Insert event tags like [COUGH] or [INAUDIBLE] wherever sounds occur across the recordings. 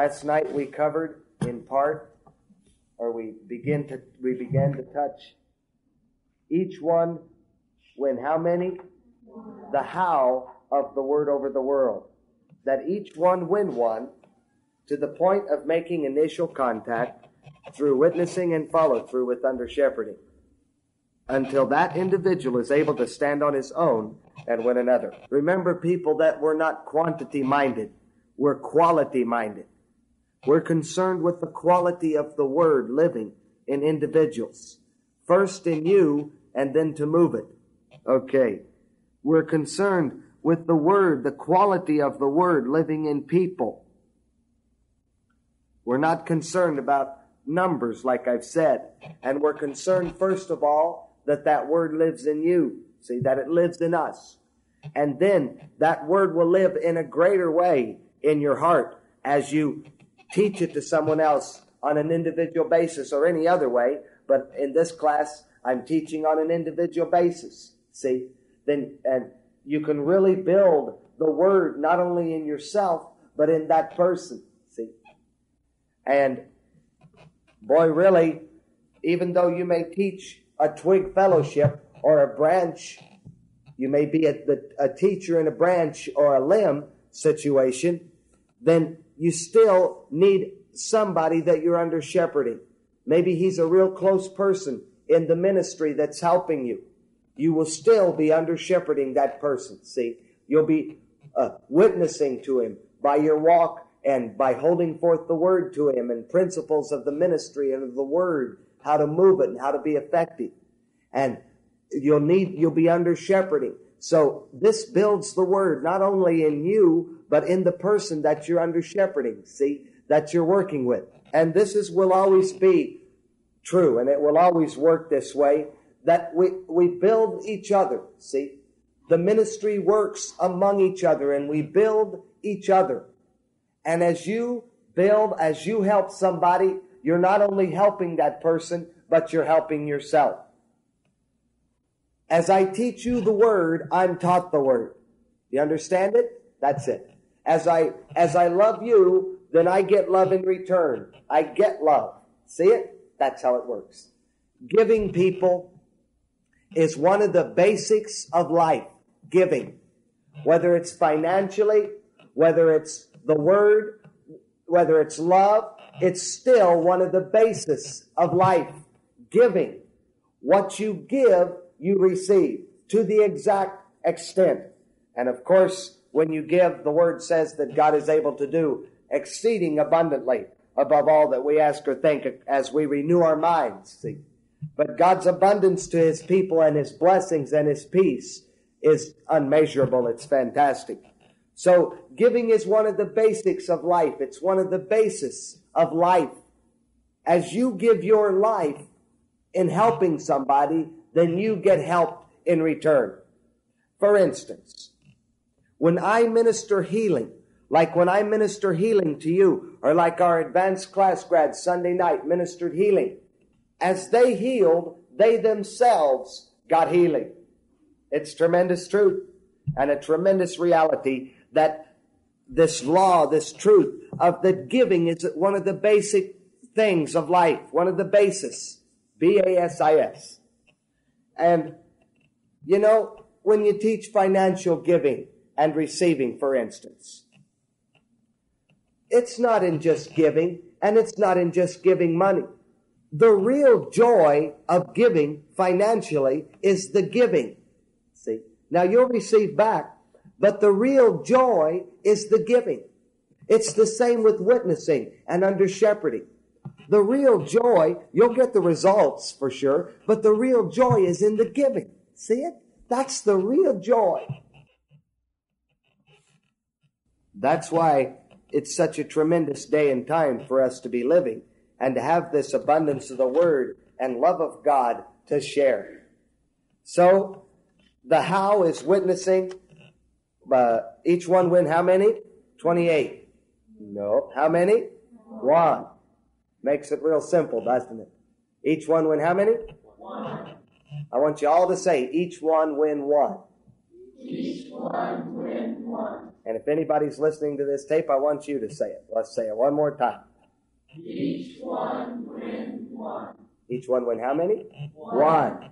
Last night we covered in part, or we begin to we began to touch each one when how many? The how of the word over the world. That each one win one to the point of making initial contact through witnessing and follow through with under shepherding until that individual is able to stand on his own and win another. Remember people that we're not quantity minded. We're quality minded. We're concerned with the quality of the word living in individuals. First in you and then to move it. Okay. We're concerned with the word, the quality of the word living in people. We're not concerned about numbers, like I've said. And we're concerned, first of all, that that word lives in you. See, that it lives in us. And then that word will live in a greater way in your heart as you teach it to someone else on an individual basis or any other way. But in this class, I'm teaching on an individual basis. See, then, and you can really build the word not only in yourself, but in that person. See, and boy, really, even though you may teach a twig fellowship or a branch, you may be a, a teacher in a branch or a limb situation, then you still need somebody that you're under shepherding. Maybe he's a real close person in the ministry that's helping you. You will still be under shepherding that person. See, you'll be uh, witnessing to him by your walk and by holding forth the word to him and principles of the ministry and of the word, how to move it and how to be effective. And you'll need, you'll be under shepherding. So this builds the word not only in you, but in the person that you're under shepherding, see, that you're working with. And this is, will always be true and it will always work this way that we, we build each other, see. The ministry works among each other and we build each other. And as you build, as you help somebody, you're not only helping that person, but you're helping yourself. As I teach you the word, I'm taught the word. You understand it? That's it. As I, as I love you, then I get love in return. I get love. See it? That's how it works. Giving people is one of the basics of life. Giving. Whether it's financially, whether it's the word, whether it's love, it's still one of the basis of life. Giving. What you give, you receive to the exact extent. And of course, when you give, the word says that God is able to do exceeding abundantly above all that we ask or think as we renew our minds. See? But God's abundance to his people and his blessings and his peace is unmeasurable. It's fantastic. So giving is one of the basics of life. It's one of the basis of life. As you give your life in helping somebody, then you get help in return. For instance, when I minister healing, like when I minister healing to you, or like our advanced class grads Sunday night ministered healing, as they healed, they themselves got healing. It's tremendous truth and a tremendous reality that this law, this truth of the giving is one of the basic things of life, one of the basis. B-A-S-I-S. And, you know, when you teach financial giving and receiving, for instance, it's not in just giving and it's not in just giving money. The real joy of giving financially is the giving. See? Now you'll receive back but the real joy is the giving. It's the same with witnessing and under shepherding. The real joy, you'll get the results for sure, but the real joy is in the giving. See it? That's the real joy. That's why it's such a tremendous day and time for us to be living and to have this abundance of the Word and love of God to share. So, the how is witnessing, uh, each one win how many? 28. No. How many? One. Makes it real simple, doesn't it? Each one win how many? One. I want you all to say, each one win one. Each one win one. And if anybody's listening to this tape, I want you to say it. Let's say it one more time. Each one win one. Each one win how many? One.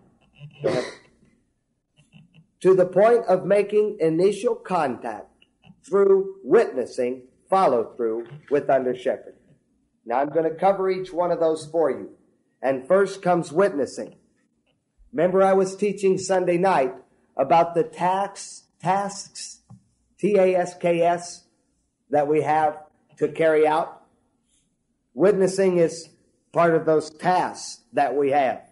One. To the point of making initial contact through witnessing, follow through with under shepherd. Now I'm going to cover each one of those for you. And first comes witnessing. Remember I was teaching Sunday night about the tasks, tasks, T-A-S-K-S, that we have to carry out. Witnessing is part of those tasks that we have.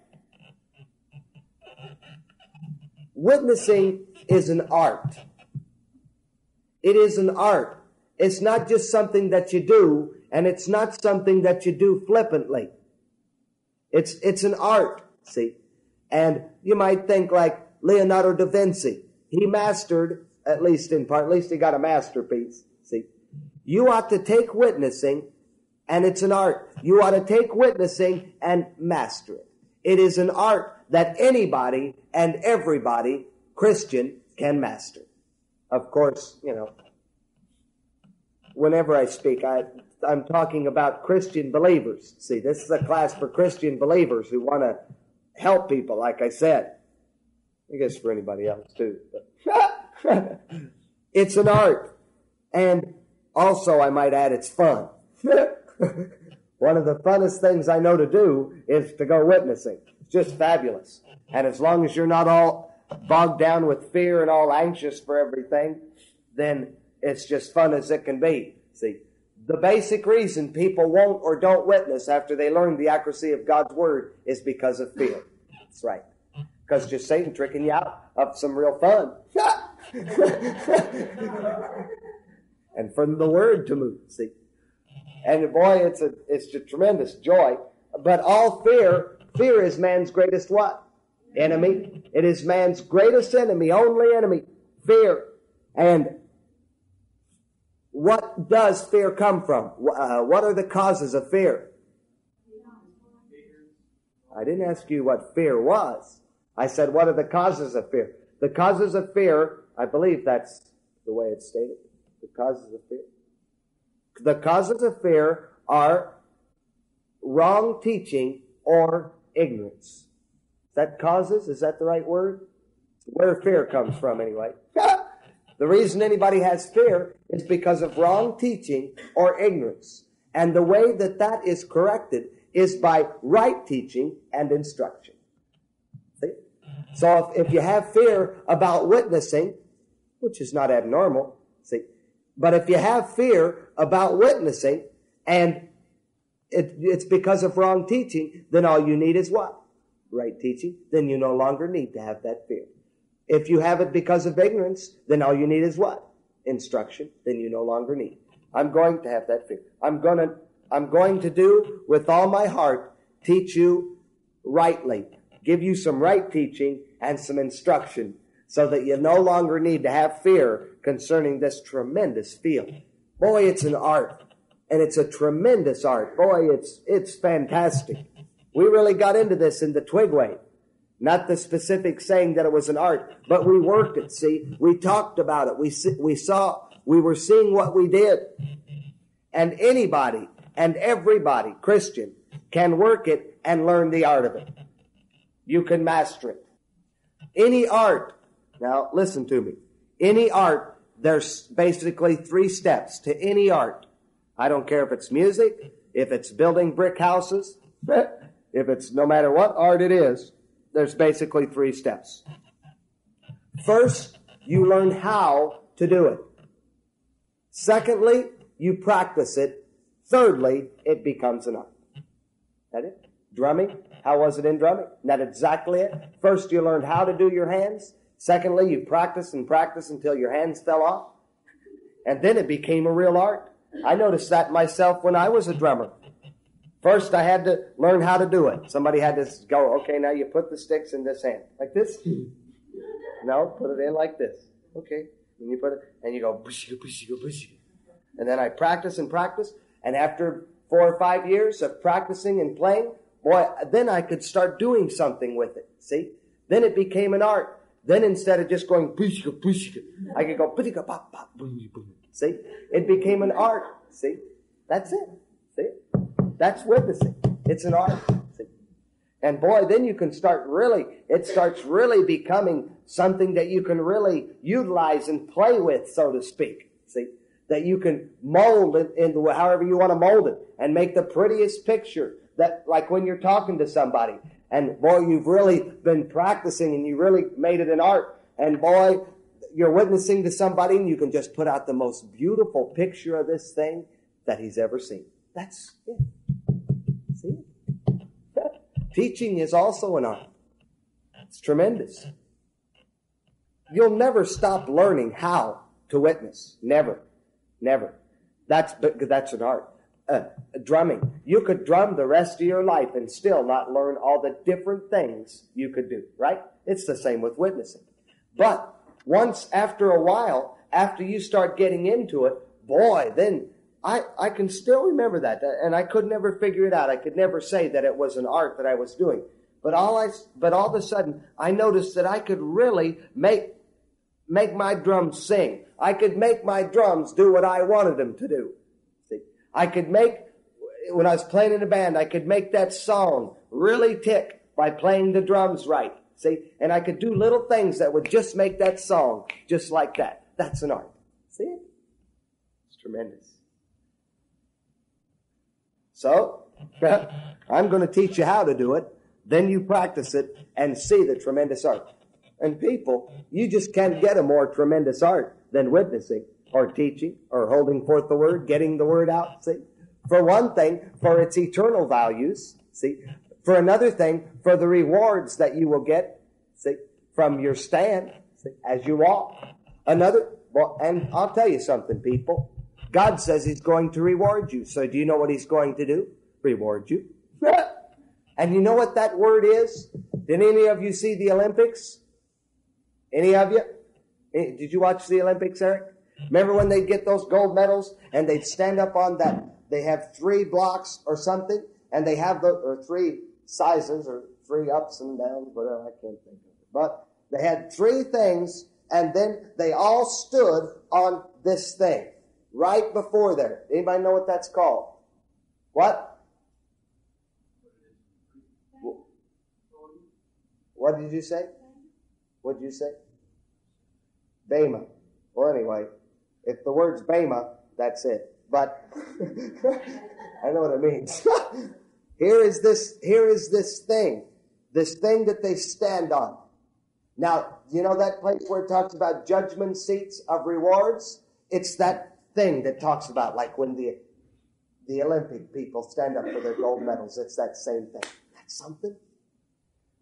Witnessing is an art. It is an art. It's not just something that you do, and it's not something that you do flippantly. It's, it's an art, see? And you might think like Leonardo da Vinci. He mastered, at least in part, at least he got a masterpiece, see? You ought to take witnessing, and it's an art. You ought to take witnessing and master it. It is an art that anybody and everybody, Christian, can master. Of course, you know, whenever I speak, I, I'm talking about Christian believers. See, this is a class for Christian believers who want to help people, like I said. I guess for anybody else too. [LAUGHS] It's an art. And also, I might add, it's fun. [LAUGHS] One of the funnest things I know to do is to go witnessing. It's just fabulous. And as long as you're not all bogged down with fear and all anxious for everything, then it's just fun as it can be. See, the basic reason people won't or don't witness after they learn the accuracy of God's word is because of fear. That's right. Because just Satan tricking you out of some real fun. [LAUGHS] and from the word to move. See, and boy, it's a it's a tremendous joy. But all fear, fear is man's greatest what? Enemy. It is man's greatest enemy, only enemy. Fear. And what does fear come from? Uh, what are the causes of fear? I didn't ask you what fear was. I said, what are the causes of fear? The causes of fear, I believe that's the way it's stated. The causes of fear. The causes of fear are wrong teaching or ignorance. Is that causes? Is that the right word? Where fear comes from, anyway. [LAUGHS] the reason anybody has fear is because of wrong teaching or ignorance. And the way that that is corrected is by right teaching and instruction. See? So if, if you have fear about witnessing, which is not abnormal, see, but if you have fear about witnessing and it, it's because of wrong teaching, then all you need is what? Right teaching. Then you no longer need to have that fear. If you have it because of ignorance, then all you need is what? Instruction. Then you no longer need. I'm going to have that fear. I'm going to, I'm going to do with all my heart, teach you rightly, give you some right teaching and some instruction so that you no longer need to have fear concerning this tremendous field. Boy, it's an art. And it's a tremendous art. Boy, it's, it's fantastic. We really got into this in the Twigway. Not the specific saying that it was an art, but we worked it, see? We talked about it. We, we saw, we were seeing what we did. And anybody and everybody, Christian, can work it and learn the art of it. You can master it. Any art, now listen to me. Any art, there's basically three steps to any art. I don't care if it's music, if it's building brick houses, [LAUGHS] if it's no matter what art it is, there's basically three steps. First, you learn how to do it. Secondly, you practice it. Thirdly, it becomes an art. That it? Drumming? How was it in drumming? Not exactly it. First, you learned how to do your hands. Secondly, you practiced and practiced until your hands fell off. And then it became a real art. I noticed that myself when I was a drummer. First, I had to learn how to do it. Somebody had to go, okay, now you put the sticks in this hand. Like this? No, put it in like this. Okay. And you put it, and you go. And then I practice and practice. And after four or five years of practicing and playing, boy, then I could start doing something with it. See? Then it became an art. then instead of just going I could go pop pop boom boom. See, it became an art. See, that's it. See, that's witnessing. It's an art. And boy, then you can start really. It starts really becoming something that you can really utilize and play with, so to speak. See, that you can mold it into however you want to mold it and make the prettiest picture. That like when you're talking to somebody and boy, you've really been practicing and you really made it an art. And boy, you're witnessing to somebody and you can just put out the most beautiful picture of this thing that he's ever seen. That's it. Teaching is also an art. It's tremendous. You'll never stop learning how to witness. Never. Never. That's, that's an art uh, drumming. You could drum the rest of your life and still not learn all the different things you could do, right? It's the same with witnessing. But once after a while, after you start getting into it, boy, then I, I can still remember that. And I could never figure it out. I could never say that it was an art that I was doing. But all I, but all of a sudden, I noticed that I could really make, make my drums sing. I could make my drums do what I wanted them to do. See? I could make, when I was playing in a band, I could make that song really tick by playing the drums right. See? And I could do little things that would just make that song just like that. That's an art. See it? It's tremendous. So, [LAUGHS] I'm going to teach you how to do it. Then you practice it and see the tremendous art. And people, you just can't get a more tremendous art than witnessing or teaching or holding forth the word, getting the word out. See? For one thing, for its eternal values. See? For another thing, for the rewards that you will get. See? From your stand. See? As you walk. Another, well, and I'll tell you something, people. God says He's going to reward you. So do you know what He's going to do? Reward you. [LAUGHS] and you know what that word is? Did any of you see the Olympics? Any of you? Eh, did you watch the Olympics, Eric? Remember when they'd get those gold medals and they'd stand up on that, they have three blocks or something, and they have the, or three sizes or three ups and downs, whatever, I can't think of it. But they had three things, and then they all stood on this thing right before there. Anybody know what that's called? What? What did you say? What did you say? Bema. Well, anyway, if the word's Bema, that's it. But [LAUGHS] I know what it means. [LAUGHS] here is this, here is this thing, this thing that they stand on. Now, you know that place where it talks about judgment seats of rewards? It's that thing that talks about like when the the Olympic people stand up for their gold medals. It's that same thing. That's something.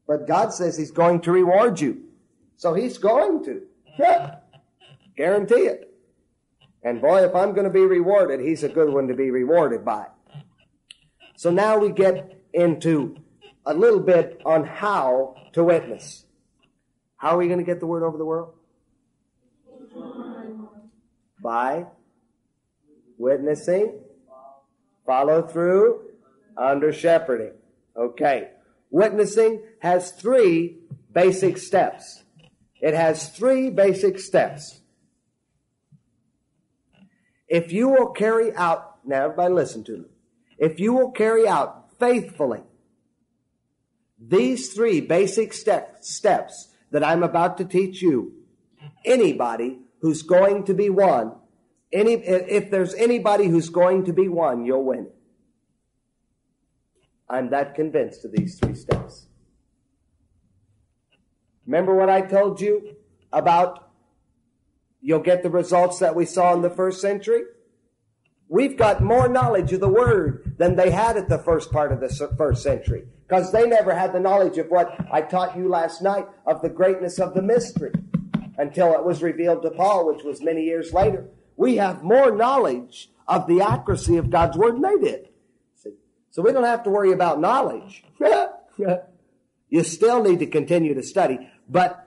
But God says He's going to reward you. So He's going to. Yeah. [LAUGHS] Guarantee it. And boy, if I'm going to be rewarded, he's a good one to be rewarded by. So now we get into a little bit on how to witness. How are we going to get the word over the world? By witnessing, follow through, under shepherding. Okay. Witnessing has three basic steps. It has three basic steps. If you will carry out, now everybody listen to me. If you will carry out faithfully these three basic step, steps that I'm about to teach you, anybody who's going to be one, any, if there's anybody who's going to be one, you'll win. I'm that convinced of these three steps. Remember what I told you about you'll get the results that we saw in the first century. We've got more knowledge of the Word than they had at the first part of the first century because they never had the knowledge of what I taught you last night of the greatness of the mystery until it was revealed to Paul, which was many years later. We have more knowledge of the accuracy of God's Word than they did. So we don't have to worry about knowledge. [LAUGHS] you still need to continue to study, but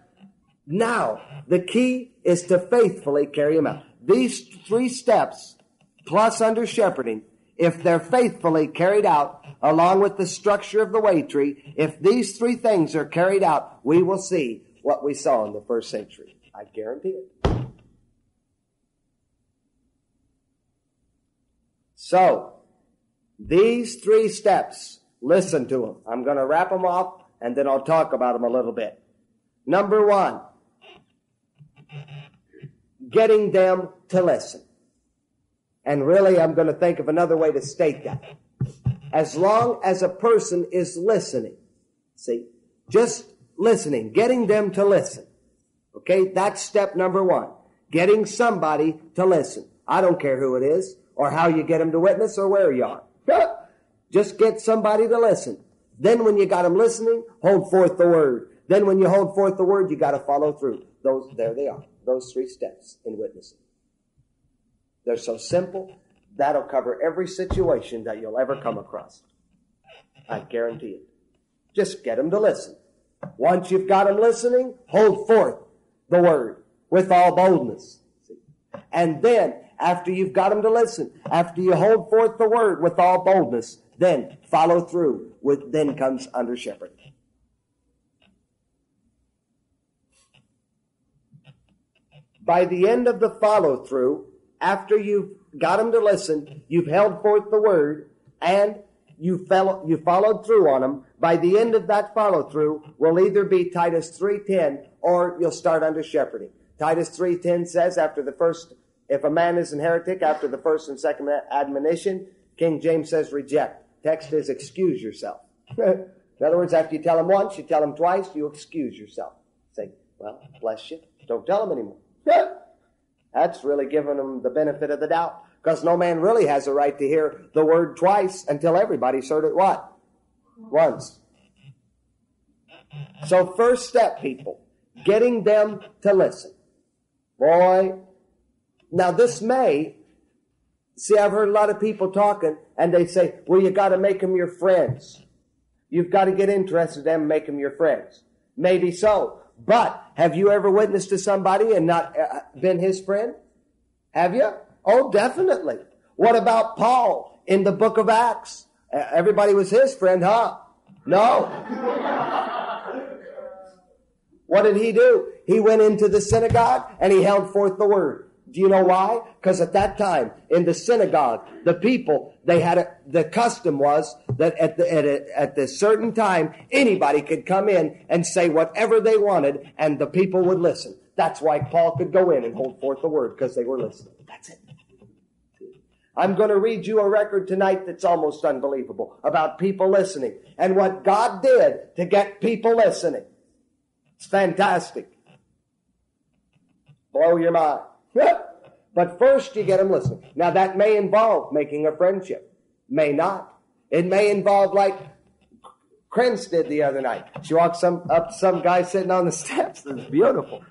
now, the key is to faithfully carry them out. These three steps, plus under shepherding, if they're faithfully carried out, along with the structure of the way tree, if these three things are carried out, we will see what we saw in the first century. I guarantee it. So, these three steps, listen to them. I'm going to wrap them off and then I'll talk about them a little bit. Number one, getting them to listen. And really, I'm going to think of another way to state that. As long as a person is listening, see, just listening, getting them to listen. Okay, that's step number one. Getting somebody to listen. I don't care who it is or how you get them to witness or where you are. Just get somebody to listen. Then when you got them listening, hold forth the word. Then when you hold forth the word, you got to follow through. Those, there they are. Those three steps in witnessing. They're so simple. That'll cover every situation that you'll ever come across. I guarantee it. Just get them to listen. Once you've got them listening, hold forth the word with all boldness. And then, after you've got them to listen, after you hold forth the word with all boldness, then follow through with, then comes under shepherd. By the end of the follow through, after you've got them to listen, you've held forth the word, and you, fellow, you followed through on them. By the end of that follow through will either be Titus 3.10 or you'll start under shepherding. Titus 3.10 says after the first, if a man is an heretic, after the first and second admonition, King James says reject. Text is excuse yourself. [LAUGHS] In other words, after you tell him once, you tell him twice, you excuse yourself. Say, well, bless you. Don't tell him anymore. [LAUGHS] That's really giving them the benefit of the doubt. Because no man really has a right to hear the word twice until everybody's heard it what? Once. So first step, people, getting them to listen. Boy, now this may, see, I've heard a lot of people talking and they say, well, you gotta make them your friends. You've got to get interested in them and make them your friends. Maybe so. But have you ever witnessed to somebody and not uh, been his friend? Have you? Oh, definitely. What about Paul in the book of Acts? Everybody was his friend, huh? No. [LAUGHS] what did he do? He went into the synagogue and he held forth the word. Do you know why? Because at that time in the synagogue, the people they had a, the custom was that at the at a, at the certain time anybody could come in and say whatever they wanted, and the people would listen. That's why Paul could go in and hold forth the word because they were listening. That's it. I'm going to read you a record tonight that's almost unbelievable about people listening and what God did to get people listening. It's fantastic. Blow your mind. [LAUGHS] but first you get them listening. Now that may involve making a friendship. May not. It may involve like Krentz did the other night. She walked some up some guy sitting on the [LAUGHS] steps. It was beautiful.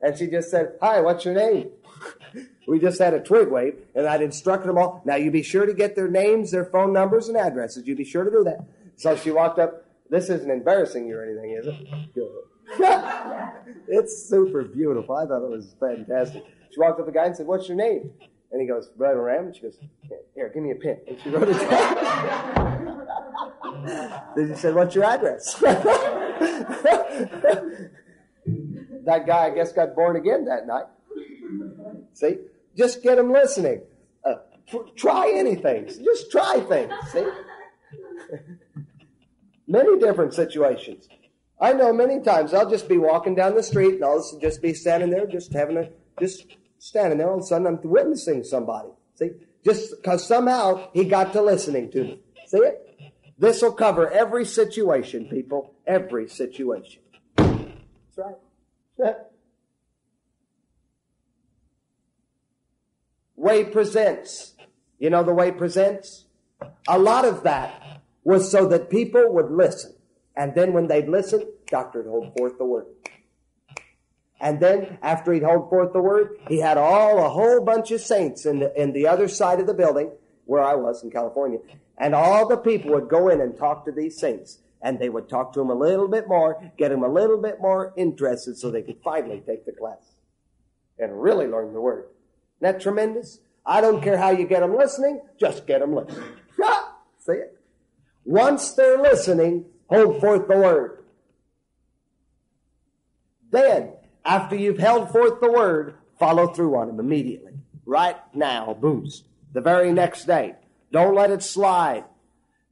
And she just said, Hi, what's your name? [LAUGHS] we just had a twig wave, and I'd instructed them all. Now you be sure to get their names, their phone numbers, and addresses. You be sure to do that. So she walked up. This isn't embarrassing you or anything, is it? It's super beautiful. I thought it was fantastic. She walked up to the guy and said, What's your name? And he goes, Brother Ram. And she goes, Here, give me a pen. And she wrote it down. [LAUGHS] then she said, What's your address? [LAUGHS] that guy, I guess, got born again that night. See? Just get him listening. Uh, try anything. Just try things. See? [LAUGHS] Many different situations. I know many times I'll just be walking down the street and I'll just be standing there, just having a, just standing there. All of a sudden I'm witnessing somebody. See? Just because somehow he got to listening to me. See it? This will cover every situation, people. Every situation. That's right. [LAUGHS] way presents. You know the way presents? A lot of that was so that people would listen. And then when they'd listen, Doctor would hold forth the word. And then after he'd hold forth the word, he had all a whole bunch of saints in the, in the other side of the building where I was in California. And all the people would go in and talk to these saints. And they would talk to them a little bit more, get them a little bit more interested so they could finally take the class and really learn the word. Isn't that tremendous? I don't care how you get them listening, just get them listening. [LAUGHS] See it? Once they're listening, hold forth the word. Then, after you've held forth the word, follow through on him immediately. Right now, boost. The very next day. Don't let it slide.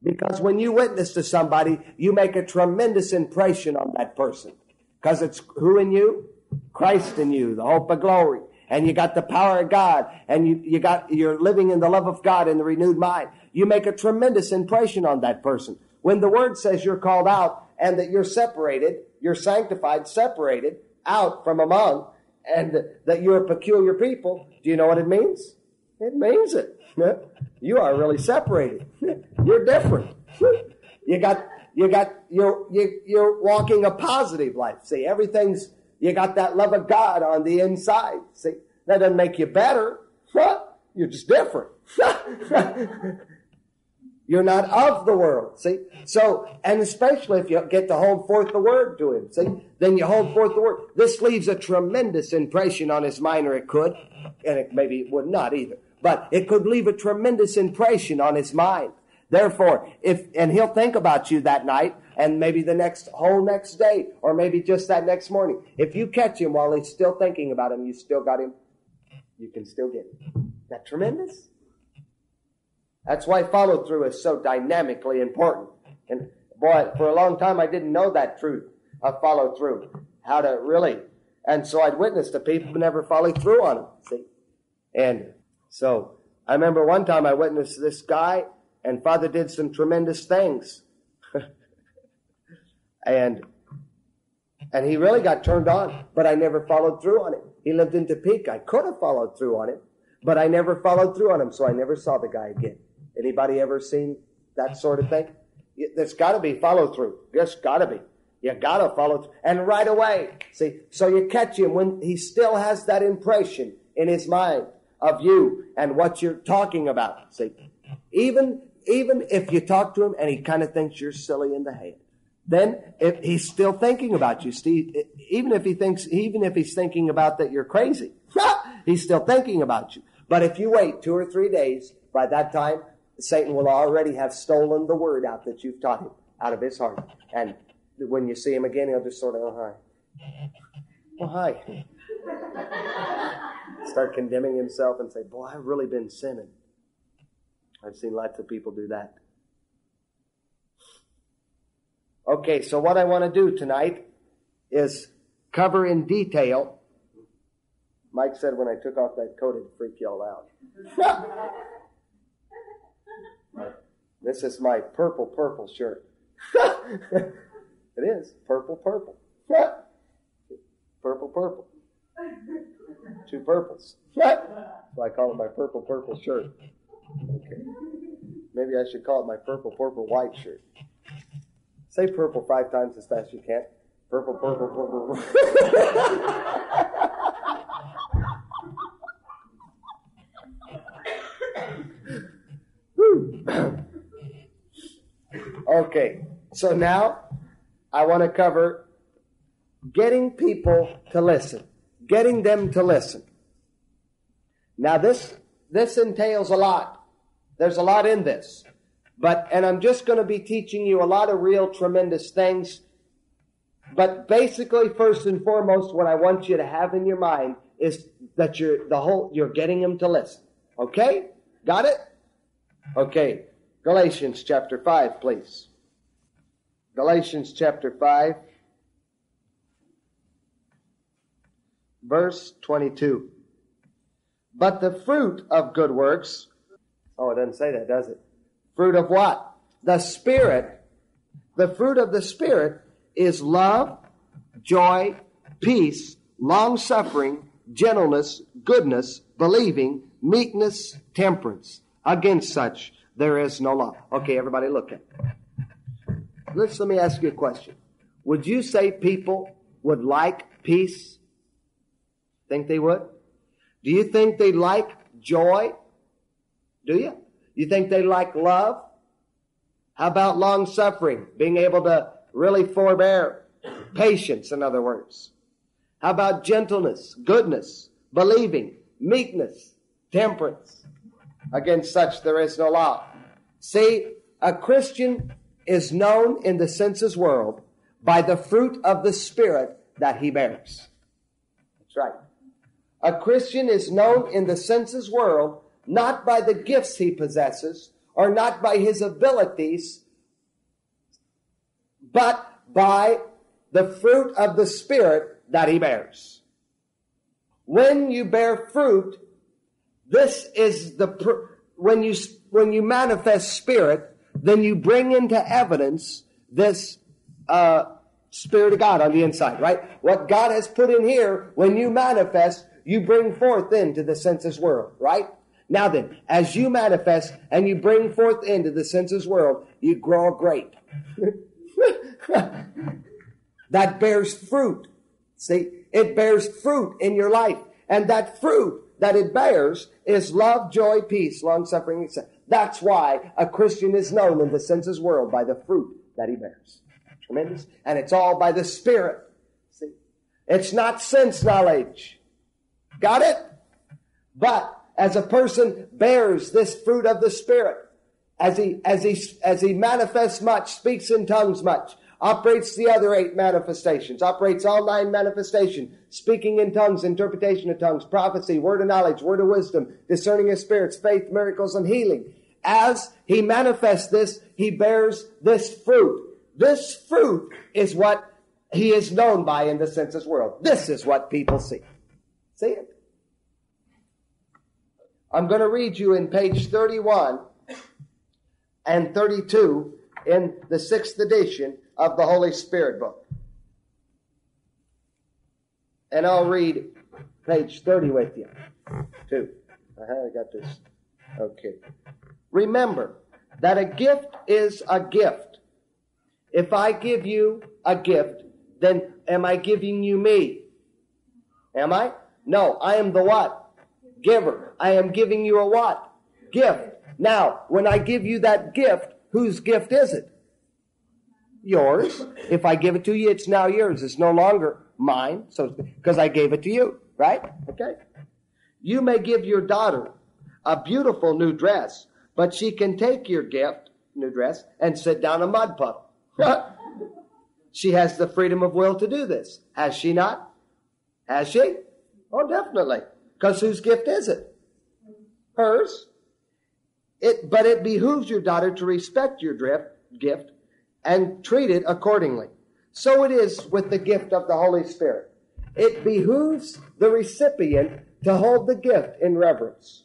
Because when you witness to somebody, you make a tremendous impression on that person. Because it's who in you? Christ in you, the hope of glory. And you got the power of God, and you, you got, you're living in the love of God in the renewed mind. You make a tremendous impression on that person. When the word says you're called out and that you're separated, you're sanctified, separated out from among, and that you're a peculiar people, do you know what it means? It means it. You are really separated. You're different. You got, you got, you're, you, you're walking a positive life. See, everything's, you got that love of God on the inside. See, that doesn't make you better. You're just different. [LAUGHS] You're not of the world. See? So, and especially if you get to hold forth the word to him. See? Then you hold forth the word. This leaves a tremendous impression on his mind, or it could, and it maybe it would not either. But it could leave a tremendous impression on his mind. Therefore, if, and he'll think about you that night, and maybe the next whole next day, or maybe just that next morning. If you catch him while he's still thinking about him, you still got him, you can still get him. is That tremendous? That's why follow through is so dynamically important. And boy, for a long time I didn't know that truth of follow through. How to really. And so I'd witness to people never follow through on them. See? And so I remember one time I witnessed this guy and father did some tremendous things. [LAUGHS] and and he really got turned on, but I never followed through on it. He lived in Topeka. I could have followed through on it, but I never followed through on him, so I never saw the guy again. Anybody ever seen that sort of thing? There's got to be follow through. Just got to be. You got to follow through. And right away, see, so you catch him when he still has that impression in his mind of you and what you're talking about. See, even, even if you talk to him and he kind of thinks you're silly in the head, then if he's still thinking about you, Steve, even if he thinks, even if he's thinking about that you're crazy, [LAUGHS] he's still thinking about you. But if you wait two or three days, by that time, Satan will already have stolen the word out that you've taught him out of his heart. And when you see him again, he'll just sort of, oh, hi. Oh, hi. [LAUGHS] Start condemning himself and say, boy, I've really been sinning. I've seen lots of people do that. Okay, so what I want to do tonight is cover in detail. Mike said when I took off that coat, it'd freak you all out. [LAUGHS] This is my purple, purple shirt. [LAUGHS] it is purple, purple. [LAUGHS] purple, purple. Two purples. so I call it my purple, purple shirt. Okay. Maybe I should call it my purple, purple, white shirt. Say purple five times as fast as you can. Purple purple, purple, purple. [LAUGHS] Okay, so now I want to cover getting people to listen, getting them to listen. Now this this entails a lot. There's a lot in this. But and I'm just going to be teaching you a lot of real tremendous things. But basically first and foremost what I want you to have in your mind is that you're the whole you're getting them to listen. Okay? Got it? Okay. Galatians chapter 5, please. Galatians chapter 5, verse 22. But the fruit of good works, oh, it doesn't say that, does it? Fruit of what? The Spirit. The fruit of the Spirit is love, joy, peace, long suffering, gentleness, goodness, believing, meekness, temperance. Against such there is no law. Okay, everybody look at it. Let's, let me ask you a question. Would you say people would like peace? Think they would? Do you think they like joy? Do you? You think they like love? How about long suffering? Being able to really forbear? Patience, in other words. How about gentleness, goodness, believing, meekness, temperance? Against such there is no law. See, a Christian is known in the senses world by the fruit of the Spirit that he bears. That's right. A Christian is known in the senses world not by the gifts he possesses or not by his abilities, but by the fruit of the Spirit that he bears. When you bear fruit, this is the, pr- when you, when you manifest Spirit, then you bring into evidence this, uh, Spirit of God on the inside, right? What God has put in here, when you manifest, you bring forth into the senses world, right? Now then, as you manifest and you bring forth into the senses world, you grow a grape. [LAUGHS] that bears fruit. See, it bears fruit in your life. And that fruit that it bears is love, joy, peace, long suffering, etc. That's why a Christian is known in the senses world by the fruit that he bears. Tremendous. And it's all by the Spirit. See, it's not sense knowledge. Got it? But as a person bears this fruit of the Spirit, as he, as he, as he manifests much, speaks in tongues much, operates the other eight manifestations, operates all nine manifestations, speaking in tongues, interpretation of tongues, prophecy, word of knowledge, word of wisdom, discerning of spirits, faith, miracles, and healing. As he manifests this, he bears this fruit. This fruit is what he is known by in the senses world. This is what people see. See it? I'm going to read you in page 31 and 32 in the sixth edition of the Holy Spirit book. And I'll read page 30 with you, too. Uh-huh, I got this. Okay. Remember that a gift is a gift. If I give you a gift, then am I giving you me? Am I? No, I am the what? Giver. I am giving you a what? Gift. Now, when I give you that gift, whose gift is it? Yours. If I give it to you, it's now yours. It's no longer mine, so because I gave it to you, right? Okay. You may give your daughter a beautiful new dress, but she can take your gift, new dress, and sit down a mud puddle. [LAUGHS] she has the freedom of will to do this. Has she not? Has she? Oh, definitely. Because whose gift is it? Hers. It, but it behooves your daughter to respect your drift, gift and treat it accordingly. So it is with the gift of the Holy Spirit. It behooves the recipient to hold the gift in reverence.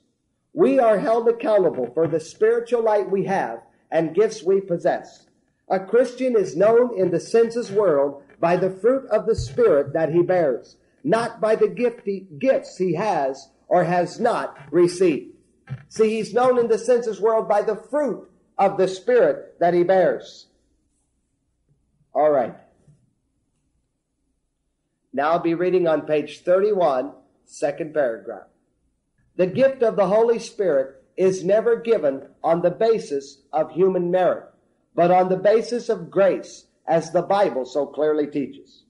We are held accountable for the spiritual light we have and gifts we possess. A Christian is known in the senses world by the fruit of the Spirit that he bears, not by the gift he, gifts he has or has not received. See, he's known in the senses world by the fruit of the Spirit that he bears. All right. Now I'll be reading on page 31, second paragraph. The gift of the Holy Spirit is never given on the basis of human merit, but on the basis of grace, as the Bible so clearly teaches.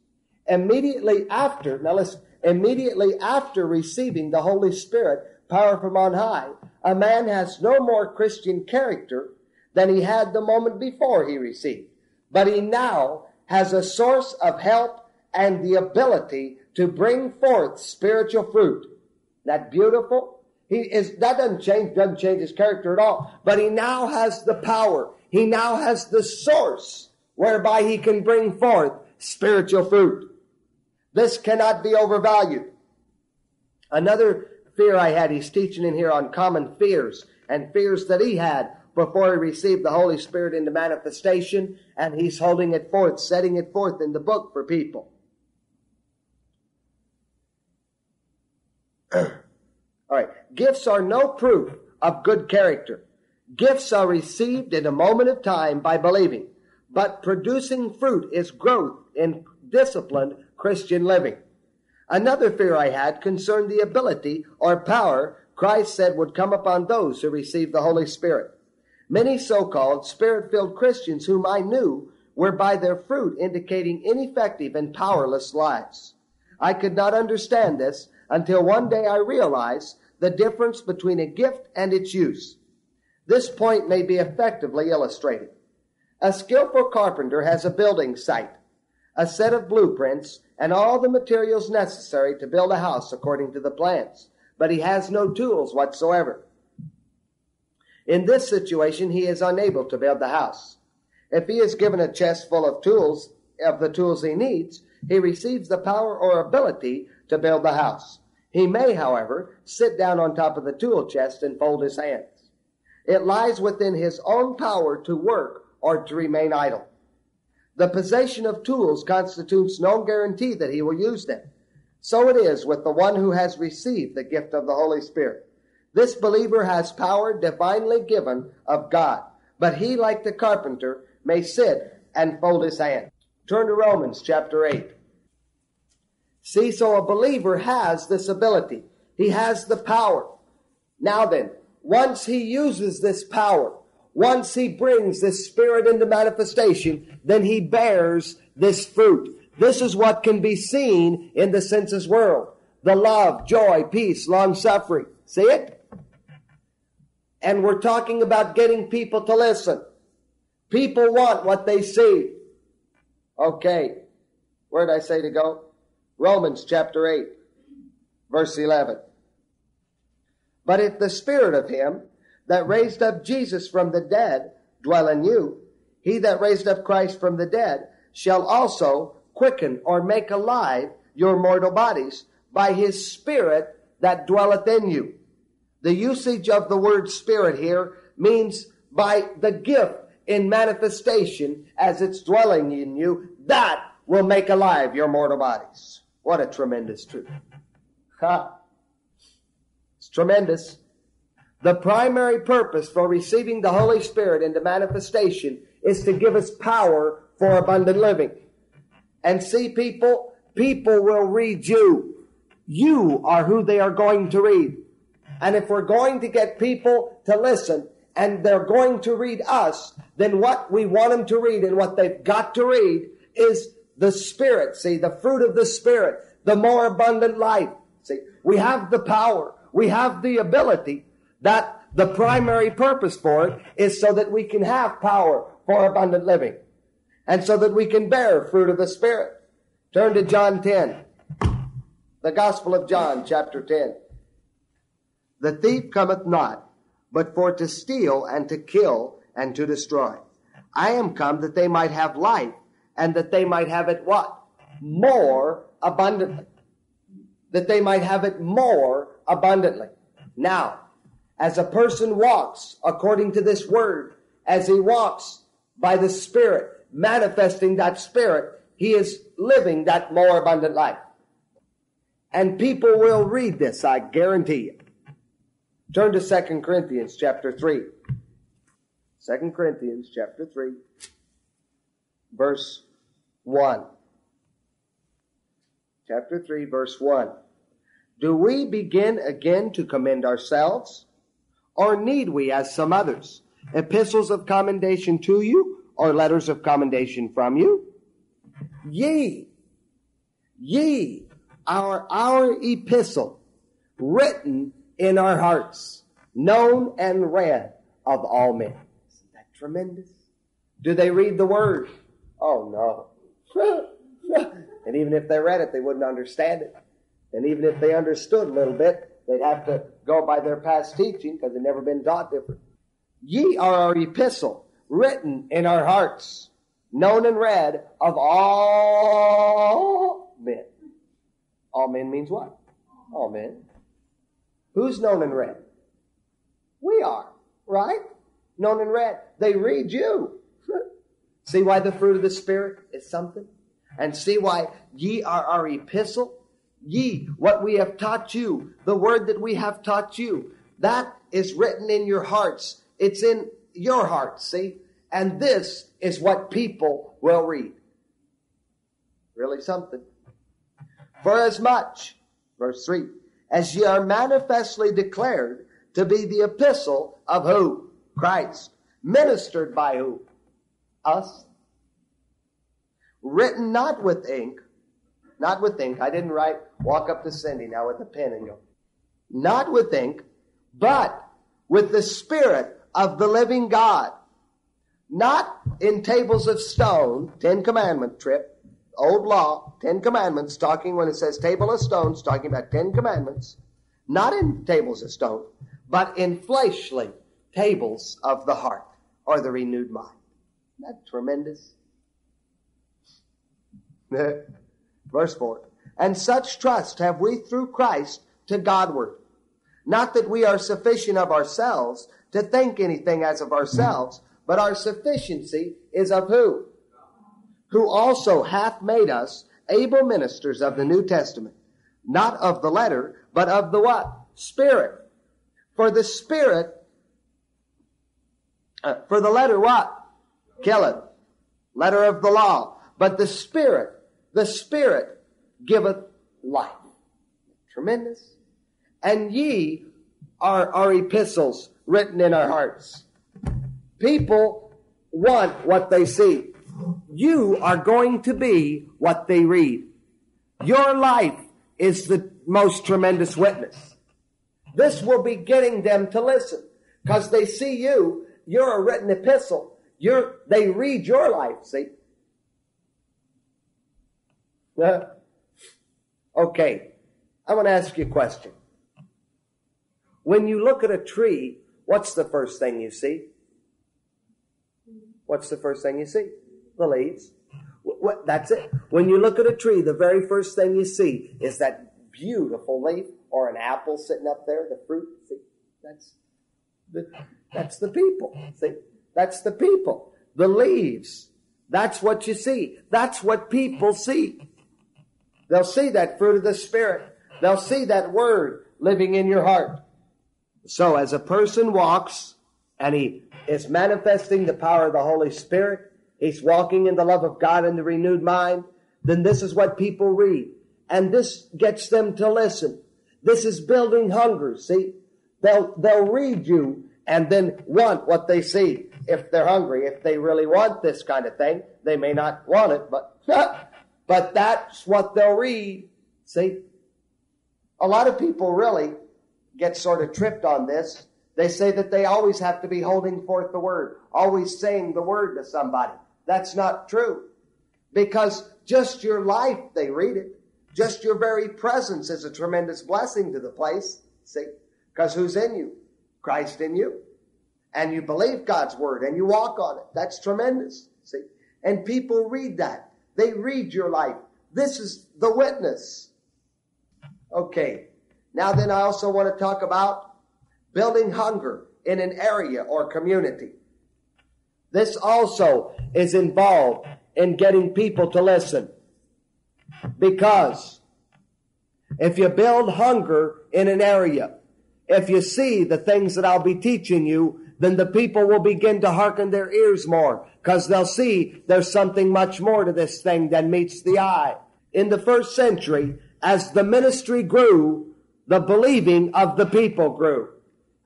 Immediately after, now listen, immediately after receiving the Holy Spirit, power from on high, a man has no more Christian character than he had the moment before he received. But he now has a source of help and the ability to bring forth spiritual fruit. That beautiful? He is, that doesn't change, doesn't change his character at all. But he now has the power. He now has the source whereby he can bring forth spiritual fruit. This cannot be overvalued. Another fear I had, he's teaching in here on common fears and fears that he had before he received the Holy Spirit into manifestation, and he's holding it forth, setting it forth in the book for people. All right. Gifts are no proof of good character. Gifts are received in a moment of time by believing, but producing fruit is growth in disciplined Christian living. Another fear I had concerned the ability or power Christ said would come upon those who receive the Holy Spirit. Many so-called spirit-filled Christians whom I knew were by their fruit indicating ineffective and powerless lives. I could not understand this until one day I realized the difference between a gift and its use. This point may be effectively illustrated. A skillful carpenter has a building site. a set of blueprints, and all the materials necessary to build a house according to the plans, but he has no tools whatsoever. In this situation, he is unable to build the house. If he is given a chest full of tools, of the tools he needs, he receives the power or ability to build the house. He may, however, sit down on top of the tool chest and fold his hands. It lies within his own power to work or to remain idle. The possession of tools constitutes no guarantee that he will use them. So it is with the one who has received the gift of the Holy Spirit. This believer has power divinely given of God, but he, like the carpenter, may sit and fold his hands. Turn to Romans chapter 8. See, so a believer has this ability. He has the power. Now then, once he uses this power, once he brings this spirit into manifestation, then he bears this fruit. This is what can be seen in the senses world. The love, joy, peace, long suffering. See it? And we're talking about getting people to listen. People want what they see. Okay. Where did I say to go? Romans chapter 8, verse 11. But if the spirit of him that raised up Jesus from the dead dwell in you, he that raised up Christ from the dead shall also quicken or make alive your mortal bodies by his spirit that dwelleth in you. The usage of the word spirit here means by the gift in manifestation as it's dwelling in you, that will make alive your mortal bodies. What a tremendous truth. Ha! It's tremendous. The primary purpose for receiving the Holy Spirit into manifestation is to give us power for abundant living. And see, people, people will read you. You are who they are going to read. And if we're going to get people to listen and they're going to read us, then what we want them to read and what they've got to read is the Spirit, see, the fruit of the Spirit, the more abundant life. See, we have the power, we have the ability that the primary purpose for it is so that we can have power for abundant living and so that we can bear fruit of the Spirit. Turn to John 10, the Gospel of John, chapter 10. The thief cometh not, but for to steal and to kill and to destroy. I am come that they might have life and that they might have it what? More abundantly. That they might have it more abundantly. Now, as a person walks according to this word, as he walks by the Spirit, manifesting that Spirit, he is living that more abundant life. And people will read this, I guarantee you. Turn to 2 Corinthians chapter 3. 2 Corinthians chapter 3 verse 1. Chapter 3, verse 1. Do we begin again to commend ourselves? Or need we, as some others, epistles of commendation to you, or letters of commendation from you? Ye, ye are our epistle, written in our hearts, known and read of all men. Isn't that tremendous? Do they read the word? Oh no. [LAUGHS] and even if they read it, they wouldn't understand it. And even if they understood a little bit, they'd have to go by their past teaching because they'd never been taught different. Ye are our epistle, written in our hearts, known and read of all men. All men means what? All men. Who's known and read? We are, right? Known and read. They read you. [LAUGHS] See why the fruit of the Spirit is something? And see why ye are our epistle? Ye, what we have taught you, the word that we have taught you, that is written in your hearts. It's in your hearts, see? And this is what people will read. Really something. For as much, verse 3, as ye are manifestly declared to be the epistle of who? Christ. Ministered by who? Us, written not with ink, not with ink. I didn't write, walk up to Cindy now with a pen and go, not with ink, but with the Spirit of the living God. Not in tables of stone, Ten Commandment trip, old law, Ten Commandments, talking when it says table of stones, talking about Ten Commandments, not in tables of stone, but in fleshly tables of the heart or the renewed mind. That tremendous? [LAUGHS] Verse 4. And such trust have we through Christ to Godward. Not that we are sufficient of ourselves to think anything as of ourselves, but our sufficiency is of who? Who also hath made us able ministers of the New Testament, not of the letter, but of the what? Spirit. For the Spirit, uh, for the letter what? Killeth. Letter of the law. But the Spirit, the Spirit giveth life. Tremendous. And ye are our epistles written in our hearts. People want what they see. You are going to be what they read. Your life is the most tremendous witness. This will be getting them to listen because they see you. You're a written epistle. You're, they read your life, see? [LAUGHS] Okay. I want to ask you a question. When you look at a tree, what's the first thing you see? What's the first thing you see? The leaves. What, that's it. When you look at a tree, the very first thing you see is that beautiful leaf or an apple sitting up there, the fruit. See, that's the, that's the people. See, that's the people. The leaves. That's what you see. That's what people see. They'll see that fruit of the Spirit. They'll see that word living in your heart. So as a person walks and he is manifesting the power of the Holy Spirit, he's walking in the love of God and the renewed mind, then this is what people read. And this gets them to listen. This is building hunger, see? They'll, they'll read you and then want what they see if they're hungry. If they really want this kind of thing, they may not want it, but, [LAUGHS] but that's what they'll read. See? A lot of people really get sort of tripped on this. They say that they always have to be holding forth the word, always saying the word to somebody. That's not true. Because just your life, they read it. Just your very presence is a tremendous blessing to the place. See? Because who's in you? Christ in you. And you believe God's word and you walk on it. That's tremendous. See? And people read that. They read your life. This is the witness. Okay. Now then I also want to talk about building hunger in an area or community. This also is involved in getting people to listen. Because if you build hunger in an area, if you see the things that I'll be teaching you, then the people will begin to hearken their ears more because they'll see there's something much more to this thing than meets the eye. In the first century, as the ministry grew, the believing of the people grew.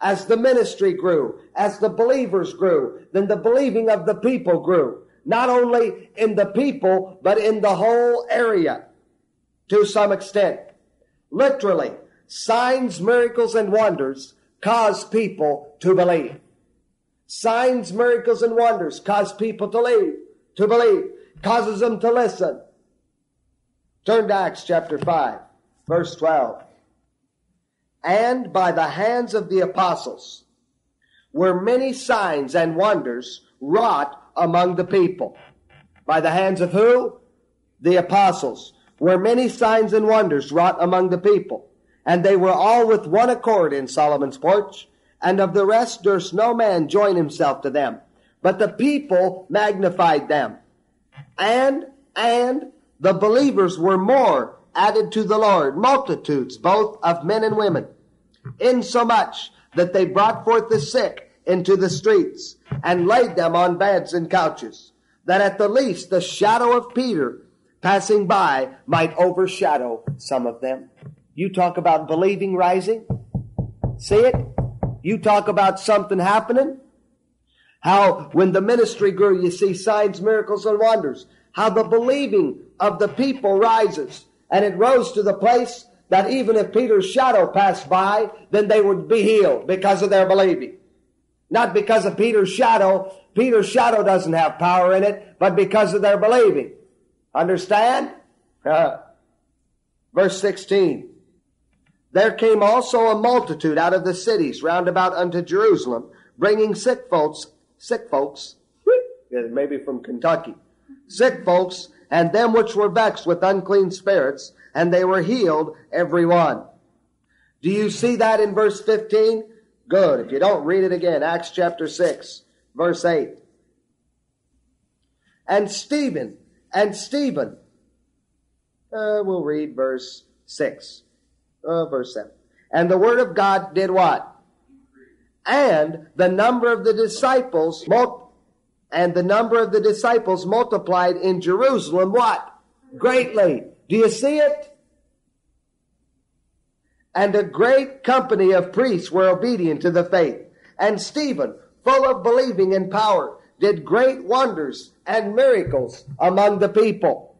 As the ministry grew, as the believers grew, then the believing of the people grew. Not only in the people, but in the whole area to some extent. Literally, signs, miracles, and wonders cause people to believe. Signs, miracles, and wonders cause people to leave, to believe, causes them to listen. Turn to Acts chapter 5, verse 12. And by the hands of the apostles were many signs and wonders wrought among the people. By the hands of who? The apostles. Were many signs and wonders wrought among the people. And they were all with one accord in Solomon's porch and of the rest durst no man join himself to them. But the people magnified them. And, and the believers were more added to the Lord, multitudes, both of men and women, insomuch that they brought forth the sick into the streets and laid them on beds and couches, that at the least the shadow of Peter passing by might overshadow some of them. You talk about believing rising. See it? You talk about something happening. How when the ministry grew, you see signs, miracles, and wonders. How the believing of the people rises. And it rose to the place that even if Peter's shadow passed by, then they would be healed because of their believing. Not because of Peter's shadow. Peter's shadow doesn't have power in it, but because of their believing. Understand? Uh, [LAUGHS] verse 16. There came also a multitude out of the cities round about unto Jerusalem, bringing sick folks, sick folks, maybe from Kentucky, sick folks, and them which were vexed with unclean spirits, and they were healed, every one. Do you see that in verse 15? Good. If you don't, read it again. Acts chapter 6, verse 8. And Stephen, and Stephen, uh, we'll read verse 6 uh, verse 7. And the word of God did what? And the number of the disciples, and the number of the disciples multiplied in Jerusalem what? Greatly. Do you see it? And a great company of priests were obedient to the faith. And Stephen, full of believing and power, did great wonders and miracles among the people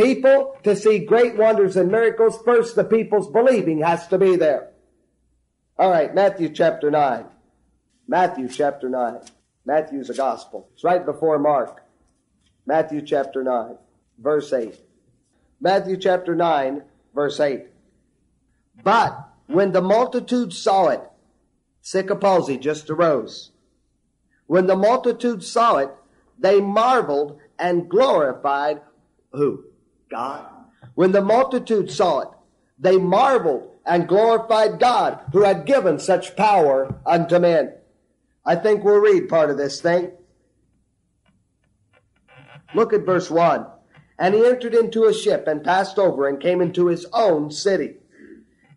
people to see great wonders and miracles, first the people's believing has to be there. All right, Matthew chapter 9. Matthew chapter 9. Matthew's a gospel. It's right before Mark. Matthew chapter 9, verse 8. Matthew chapter 9, verse 8. But when the multitude saw it, sick of palsy just arose. When the multitude saw it, they marveled and glorified who? God. When the multitude saw it, they marveled and glorified God who had given such power unto men. I think we'll read part of this thing. Look at verse 1. And he entered into a ship and passed over and came into his own city.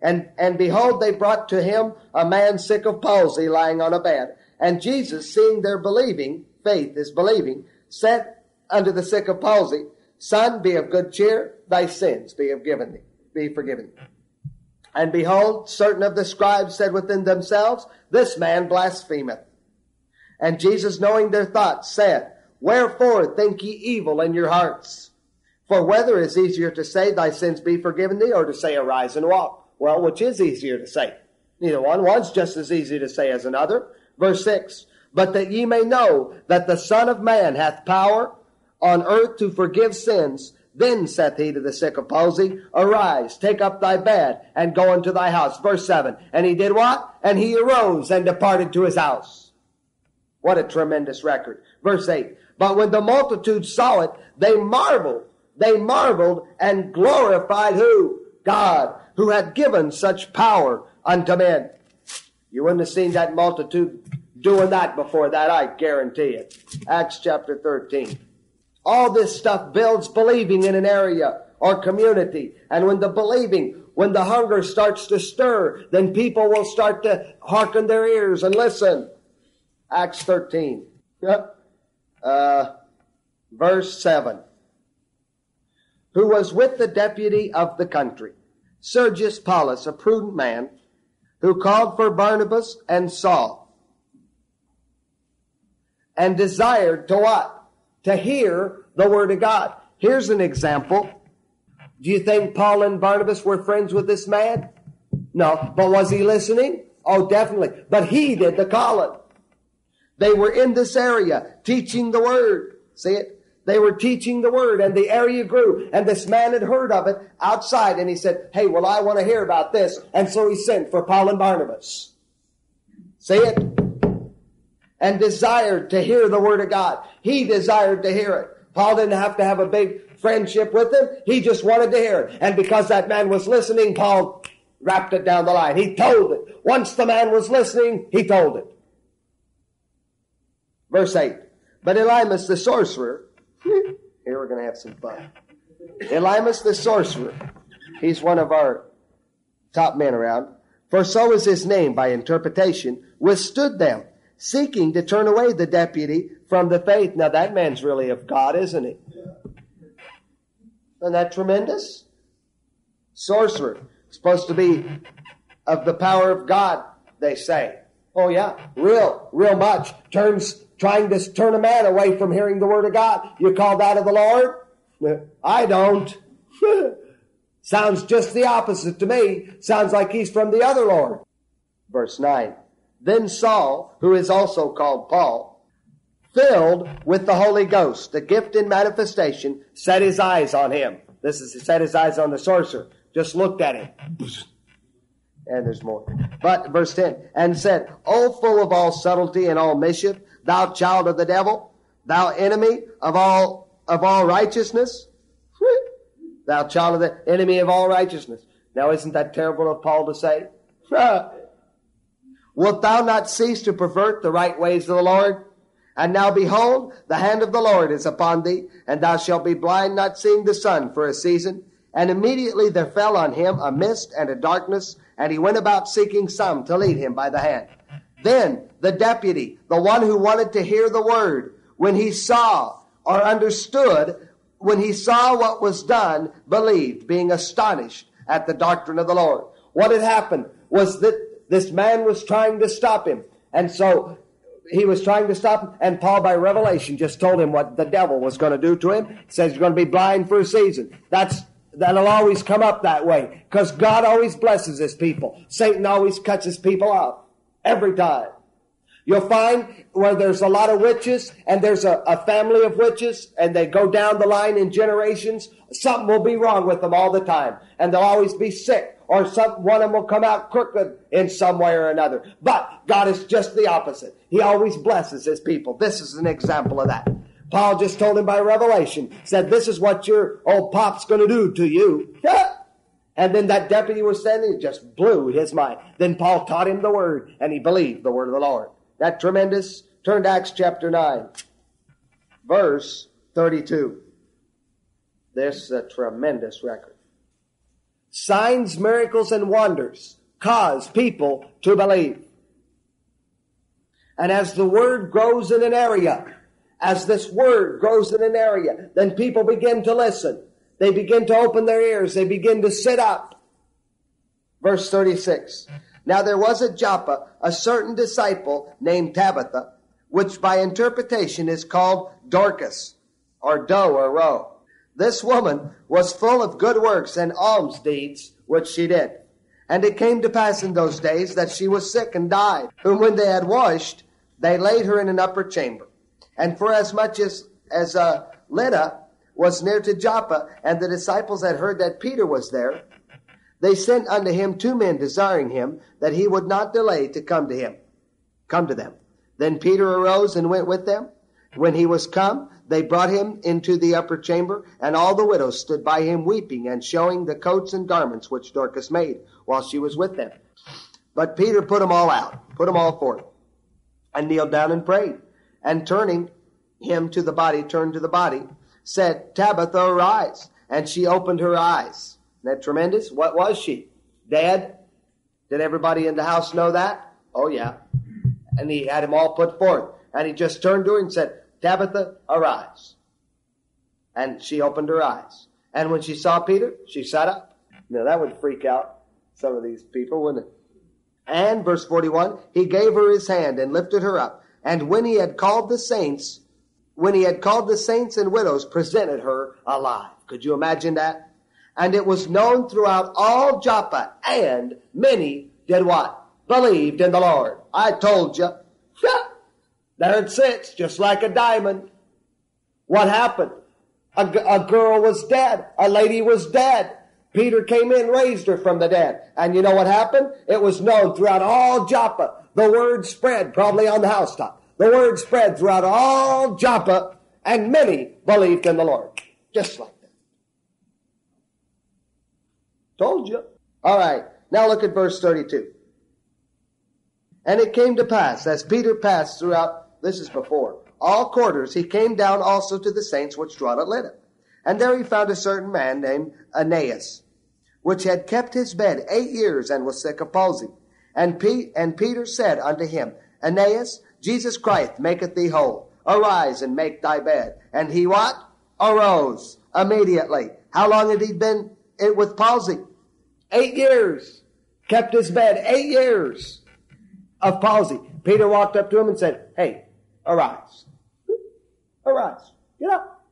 And, and behold, they brought to him a man sick of palsy lying on a bed. And Jesus, seeing their believing, faith is believing, said unto the sick of palsy, Son, be of good cheer, thy sins be forgiven thee, be forgiven thee. And behold, certain of the scribes said within themselves, This man blasphemeth. And Jesus, knowing their thoughts, said, Wherefore think ye evil in your hearts? For whether is easier to say, Thy sins be forgiven thee, or to say, Arise and walk? Well, which is easier to say? Neither one. One's just as easy to say as another. Verse 6 But that ye may know that the Son of Man hath power on earth to forgive sins. Then saith he to the sick of palsy, Arise, take up thy bed, and go into thy house. Verse 7. And he did what? And he arose and departed to his house. What a tremendous record. Verse 8. But when the multitude saw it, they marveled. They marveled and glorified who? God, who had given such power unto men. You wouldn't have seen that multitude doing that before that, I guarantee it. Acts chapter 13. All this stuff builds believing in an area or community. And when the believing, when the hunger starts to stir, then people will start to hearken their ears and listen. Acts 13. Yep. Uh, verse 7. Who was with the deputy of the country, Sergius Paulus, a prudent man, who called for Barnabas and Saul, and desired to what? To hear the Word of God. Here's an example. Do you think Paul and Barnabas were friends with this man? No. But was he listening? Oh, definitely. But he did the calling. They were in this area teaching the Word. See it? They were teaching the Word and the area grew and this man had heard of it outside and he said, Hey, well, I want to hear about this. And so he sent for Paul and Barnabas. See it? And desired to hear the word of God. He desired to hear it. Paul didn't have to have a big friendship with him. He just wanted to hear it. And because that man was listening, Paul wrapped it down the line. He told it. Once the man was listening, he told it. Verse 8. But Elymas the sorcerer, [LAUGHS] here we're going to have some fun. Elymas the sorcerer, he's one of our top men around, for so is his name by interpretation, withstood them seeking to turn away the deputy from the faith. Now that man's really of God, isn't he? Isn't that tremendous? Sorcerer. Supposed to be of the power of God, they say. Oh yeah, real, real much. Turns, trying to turn a man away from hearing the word of God. You call that of the Lord? I don't. [LAUGHS] Sounds just the opposite to me. Sounds like he's from the other Lord. Verse 9. Then Saul, who is also called Paul, filled with the Holy Ghost, the gift in manifestation, set his eyes on him. This is set his eyes on the sorcerer. Just looked at him. And there's more. But verse 10, and said, O full of all subtlety and all mischief, thou child of the devil, thou enemy of all of all righteousness, [LAUGHS] thou child of the enemy of all righteousness. Now isn't that terrible of Paul to say? [LAUGHS] Wilt thou not cease to pervert the right ways of the Lord? And now behold, the hand of the Lord is upon thee, and thou shalt be blind, not seeing the sun for a season. And immediately there fell on him a mist and a darkness, and he went about seeking some to lead him by the hand. Then the deputy, the one who wanted to hear the word, when he saw or understood, when he saw what was done, believed, being astonished at the doctrine of the Lord. What had happened was that this man was trying to stop him. And so he was trying to stop him, and Paul, by revelation, just told him what the devil was going to do to him. He says you're going to be blind for a season. That's that'll always come up that way because God always blesses His people. Satan always cuts His people off every time. You'll find where there's a lot of witches and there's a, a, family of witches and they go down the line in generations, something will be wrong with them all the time. And they'll always be sick or some, one of them will come out crooked in some way or another. But God is just the opposite. He always blesses his people. This is an example of that. Paul just told him by revelation, said, this is what your old pop's gonna do to you. [LAUGHS] And then that deputy was standing, it just blew his mind. Then Paul taught him the word, and he believed the word of the Lord. That tremendous. Turn to Acts chapter 9, verse 32. This is a tremendous record. Signs, miracles, and wonders cause people to believe. And as the word grows in an area, as this word grows in an area, then people begin to listen. They begin to open their ears. They begin to sit up. Verse 36. Now there was at Joppa a certain disciple named Tabitha, which by interpretation is called Dorcas, or doe or roe. This woman was full of good works and alms deeds, which she did. And it came to pass in those days that she was sick and died, whom when they had washed, they laid her in an upper chamber. And for as much as, as uh, Lydda was near to Joppa, and the disciples had heard that Peter was there, they sent unto him two men desiring him that he would not delay to come to him, come to them. Then Peter arose and went with them. When he was come, they brought him into the upper chamber, and all the widows stood by him weeping and showing the coats and garments which Dorcas made while she was with them. But Peter put them all out, put them all forth, and kneeled down and prayed. And turning him to the body, turned to the body, said, Tabitha, arise. And she opened her eyes. Isn't that tremendous? What was she? Dead? Did everybody in the house know that? Oh, yeah. And he had them all put forth. And he just turned to her and said, Tabitha, arise. And she opened her eyes. And when she saw Peter, she sat up. Now that would freak out some of these people, wouldn't it? And verse 41, he gave her his hand and lifted her up. And when he had called the saints, when he had called the saints and widows, presented her alive. Could you imagine that? And it was known throughout all Joppa, and many did what? Believed in the Lord. I told you. There it sits, just like a diamond. What happened? A, a girl was dead. A lady was dead. Peter came in, raised her from the dead. And you know what happened? It was known throughout all Joppa. The word spread, probably on the housetop. The word spread throughout all Joppa, and many believed in the Lord. Just like that. Told you. All right. Now look at verse 32. And it came to pass, as Peter passed throughout, this is before, all quarters, he came down also to the saints which dwelt at Lydda. And there he found a certain man named Aeneas, which had kept his bed eight years and was sick of palsy. And, P- and Peter said unto him, Aeneas, Jesus Christ maketh thee whole. Arise and make thy bed. And he what? Arose immediately. How long had he been with palsy? Eight years. Kept his bed eight years of palsy. Peter walked up to him and said, Hey, arise. Arise. Get up.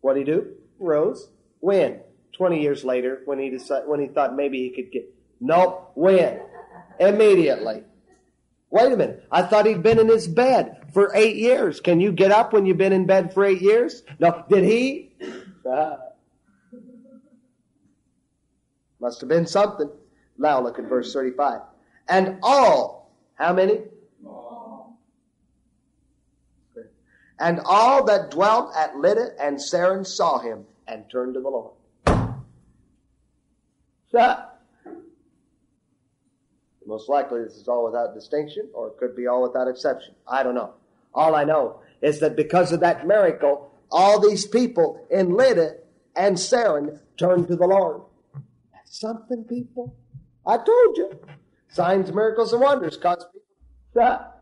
What did he do? Rose. When? Twenty years later, when he decided, when he thought maybe he could get. Nope. When? Immediately. Wait a minute. I thought he'd been in his bed for eight years. Can you get up when you've been in bed for eight years? No. Did he? Uh, [LAUGHS] must have been something. Now look at verse 35. And all, how many? All. And all that dwelt at Lydda and Saron saw him and turned to the Lord. So, most likely this is all without distinction, or it could be all without exception. I don't know. All I know is that because of that miracle, all these people in Lydda and Saron turned to the Lord. That's something, people. I told you. Signs, miracles, and wonders cause people to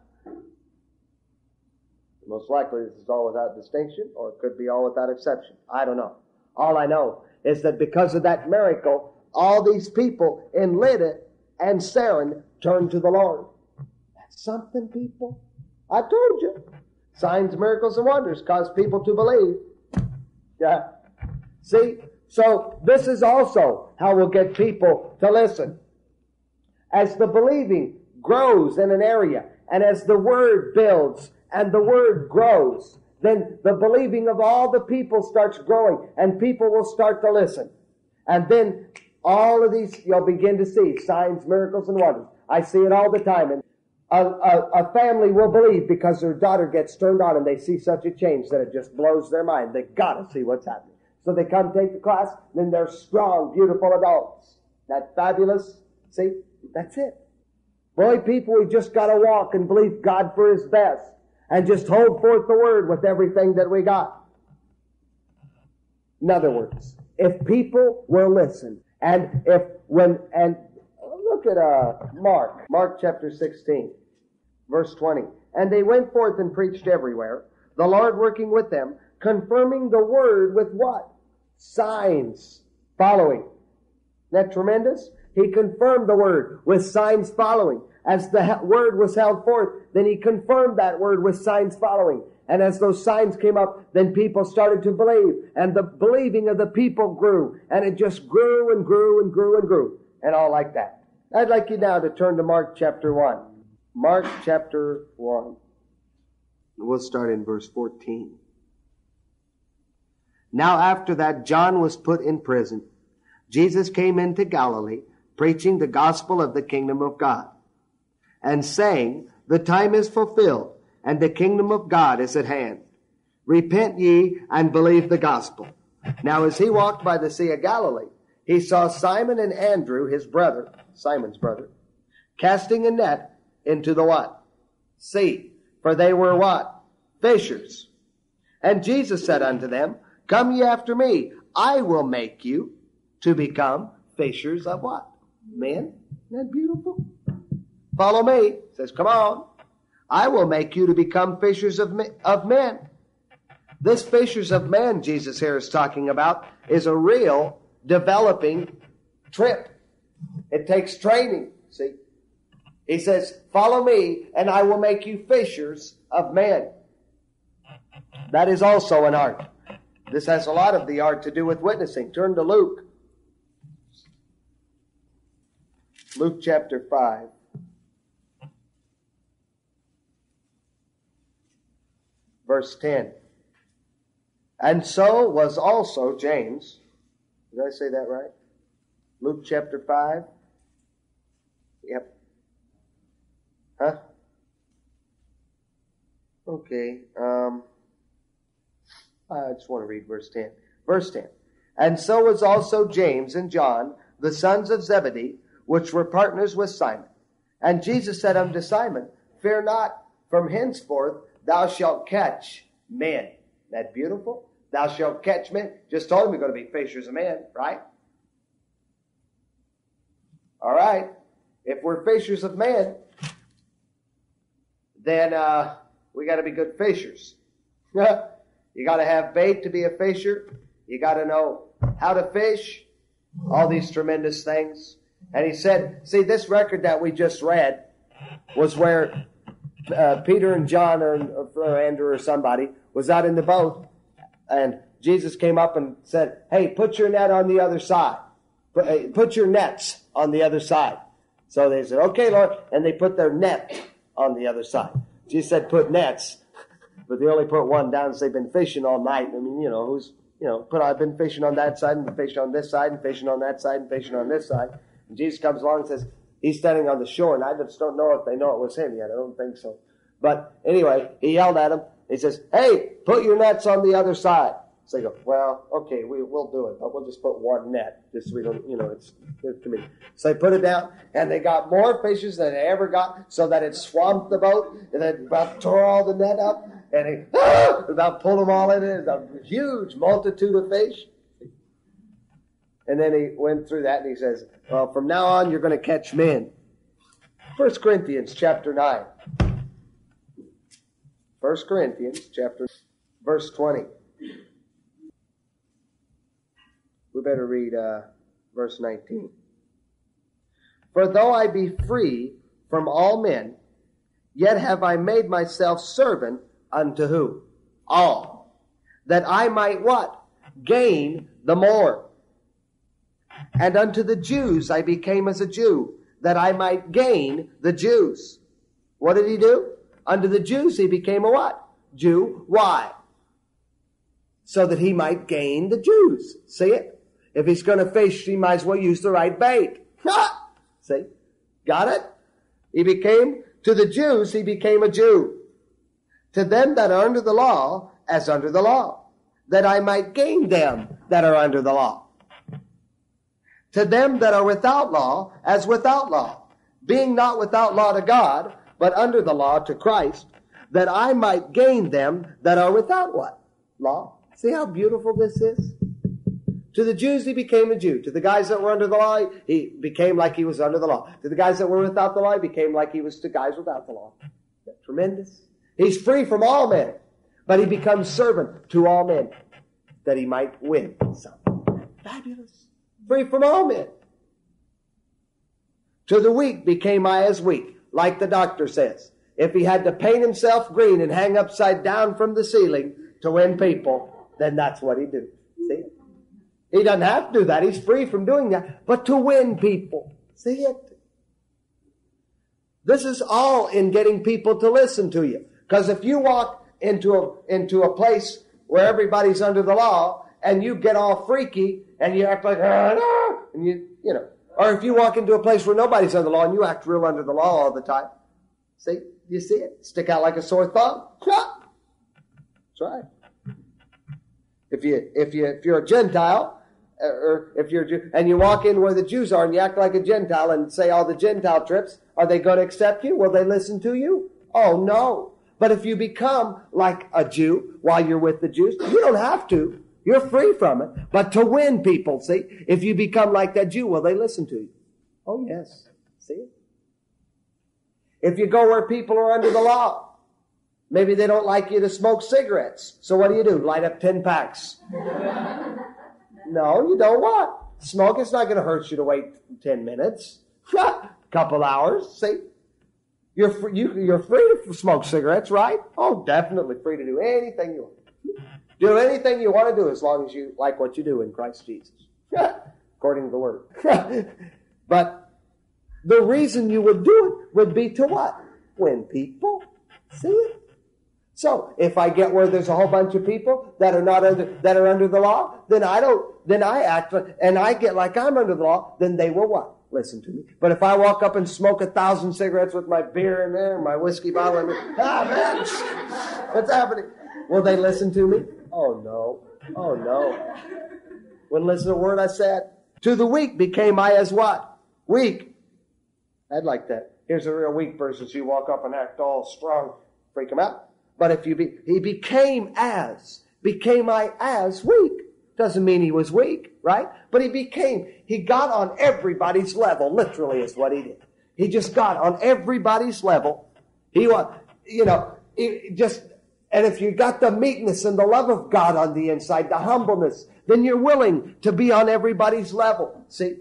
most likely this is all without distinction, or it could be all without exception. I don't know. All I know is that because of that miracle, all these people in Lydda and Saron turned to the Lord. That's something, people. I told you. Signs, miracles, and wonders cause people to believe. Yeah. See? So this is also how we'll get people to listen. As the believing grows in an area, and as the word builds and the word grows, then the believing of all the people starts growing, and people will start to listen. And then all of these, you'll begin to see signs, miracles, and wonders. I see it all the time. And a, a, a, family will believe because their daughter gets turned on and they see such a change that it just blows their mind. They gotta see what's happening. So they come take the class, then they're strong, beautiful adults. That fabulous? See? That's it. Boy, people, we just gotta walk and believe God for His best and just hold forth the word with everything that we got. In other words, if people will listen, and if when and look at uh, Mark, Mark chapter 16, verse 20. And they went forth and preached everywhere, the Lord working with them, confirming the word with what? Signs following. Isn't that tremendous? He confirmed the word with signs following. As the word was held forth, then he confirmed that word with signs following. And as those signs came up, then people started to believe. And the believing of the people grew. And it just grew and grew and grew and grew. And all like that. I'd like you now to turn to Mark chapter 1. Mark chapter 1. We'll start in verse 14. Now after that, John was put in prison. Jesus came into Galilee, preaching the gospel of the kingdom of God, and saying, The time is fulfilled and the kingdom of God is at hand. Repent ye and believe the gospel. Now, as he walked by the Sea of Galilee, he saw Simon and Andrew, his brother, Simon's brother, casting a net into the what? Sea. For they were what? Fishers. And Jesus said unto them, Come ye after me. I will make you to become fishers of what? Men. Isn't that beautiful? Follow me. he Says, come on. I will make you to become fishers of, of men. This fishers of men Jesus here is talking about is a real developing trip. It takes training, see. He says, follow me and I will make you fishers of men. That is also an art. This has a lot of the art to do with witnessing. Turn to Luke. Luke chapter 5. Verse 10. And so was also James. Did I say that right? Luke chapter 5. Yep. Huh? Okay. Um, I just want to read verse 10. Verse 10. And so was also James and John, the sons of Zebedee, which were partners with Simon. And Jesus said unto Simon, Fear not, from henceforth thou shalt catch men. That beautiful? Thou shalt catch men. Just told him we're going to be fishers of men, right? All right. If we're fishers of men, then uh, we got to be good fishers. [LAUGHS] you got to have bait to be a fisher. You got to know how to fish. All these tremendous things. And he said, see, this record that we just read was where uh, Peter and John or, or Andrew or somebody was out in the boat, and Jesus came up and said, "Hey, put your net on the other side. Put, uh, put your nets on the other side." So they said, "Okay, Lord," and they put their net on the other side. Jesus said put nets, [LAUGHS] but they only put one down because they've been fishing all night. I mean, you know, who's, you know, put I've been fishing on that side and fishing on this side and fishing on that side and fishing on this side. And Jesus comes along and says, he's standing on the shore and I just don't know if they know it was him yet. I don't think so. But anyway, he yelled at him. He says, hey, put your nets on the other side. So they go, well, okay, we, we'll do it, but we'll just put one net, just so we don't, you know, it's, too many. So they put it down, and they got more fishes than they ever got, so that it swamped the boat, and then about tore all the net up, and it ah, [GASPS] about pulled them all in. It was a huge multitude of fish. And then he went through that, and he says, well, from now on, you're going to catch men. First Corinthians chapter 9. First Corinthians chapter, verse 20. We better read uh, verse 19. For though I be free from all men, yet have I made myself servant unto who? All. That I might what? Gain the more. And unto the Jews I became as a Jew, that I might gain the Jews. What did he do? Unto the Jews he became a what? Jew. Why? So that he might gain the Jews. See it? If he's going to fish, he might as well use the right bait. See? Got it? He became, to the Jews, he became a Jew. To them that are under the law, as under the law, that I might gain them that are under the law. To them that are without law, as without law, being not without law to God, but under the law to Christ, that I might gain them that are without what? Law. See how beautiful this is? To the Jews, he became a Jew. To the guys that were under the law, he became like he was under the law. To the guys that were without the law, he became like he was to guys without the law. Tremendous. He's free from all men, but he becomes servant to all men that he might win some. Fabulous. Free from all men. To the weak became I as weak, like the doctor says. If he had to paint himself green and hang upside down from the ceiling to win people, then that's what he'd do. See? He doesn't have to do that. He's free from doing that. But to win people. See it? This is all in getting people to listen to you. Because if you walk into a, into a place where everybody's under the law and you get all freaky and you act like, ah, and you, you know, or if you walk into a place where nobody's under the law and you act real under the law all the time. See? You see it? Stick out like a sore thumb. That's right. If you, if you, if you're a Gentile, or if you're Jew, and you walk in where the Jews are and you act like a Gentile and say all the Gentile trips, are they going to accept you? Will they listen to you? Oh no. But if you become like a Jew while you're with the Jews, you don't have to. You're free from it. But to win people, see, if you become like that Jew, will they listen to you? Oh yes. See? If you go where people are under the law, maybe they don't like you to smoke cigarettes. So what do you do? Light up 10 packs. [LAUGHS] No, you don't what? Smoke, it's not going to hurt you to wait 10 minutes. [LAUGHS] Couple hours, see? You're free, you, you're free to smoke cigarettes, right? Oh, definitely free to do anything you want. Do anything you want to do as long as you like what you do in Christ Jesus. [LAUGHS] According to the Word. [LAUGHS] but the reason you would do it would be to what? Win people. See it? So if I get where there's a whole bunch of people that are not under that are under the law, then I don't then I act and I get like I'm under the law, then they will what? Listen to me. But if I walk up and smoke a thousand cigarettes with my beer in there, my whiskey bottle, in and [LAUGHS] ah man, what's happening? Will they listen to me? Oh no. Oh no. Wouldn't listen to a word I said. To the weak became I as what? Weak. I'd like that. Here's a real weak person. So you walk up and act all strong, freak them out. But if you be, he became as, became I as weak. Doesn't mean he was weak, right? But he became, he got on everybody's level, literally is what he did. He just got on everybody's level. He was, you know, just, and if you got the meekness and the love of God on the inside, the humbleness, then you're willing to be on everybody's level. See?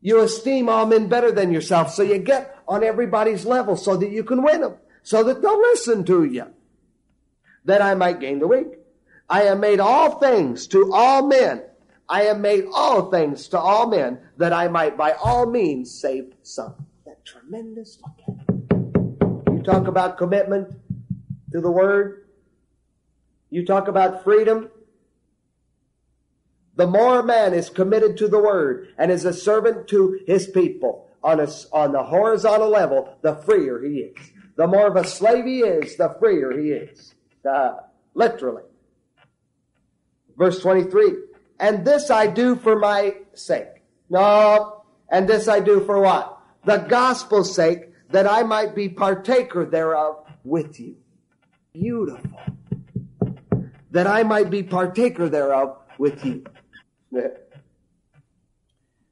You esteem all men better than yourself, so you get on everybody's level so that you can win them, so that they'll listen to you that I might gain the weak. I am made all things to all men. I am made all things to all men that I might by all means save some. That tremendous. You talk about commitment to the Word. You talk about freedom. The more a man is committed to the Word and is a servant to his people on, a, on the horizontal level, the freer he is. The more of a slave he is, the freer he is. Uh, literally. Verse 23. And this I do for my sake. No. And this I do for what? The gospel's sake, that I might be partaker thereof with you. Beautiful. That I might be partaker thereof with you.